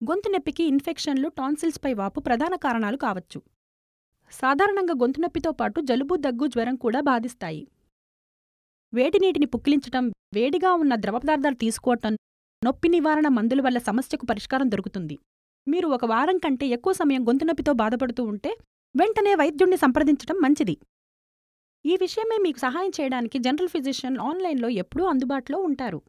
గొంతు నొప్పికి ఇన్ఫెక్షన్లు టాన్సిల్స్పై వాపు ప్రధాన కారణాలు కావచ్చు. సాధారణంగా గొంతు నొప్పితో పాటు జలుబు దగ్గు జ్వరం కూడా బాధిస్తాయి. వేడి నీటిని పుక్కిలించటం వేడిగా ఉన్న ద్రవ పదార్థాలు తీసుకోవటం నొప్పి నివారణ మందుల వల్ల సమస్యకు పరిష్కారం దొరుకుతుంది. మీరు ఒక వారం కంటే ఎక్కువ సమయం గొంతు నొప్పితో బాధపడుతూ ఉంటే వెంటనే వైద్యుణ్ణి సంప్రదించడం మంచిది. ఈ విషయమే మీకు సహాయం చేయడానికి జనరల్ ఫిజిషియన్ ఆన్లైన్లో ఎప్పుడూ అందుబాటులో ఉంటారు.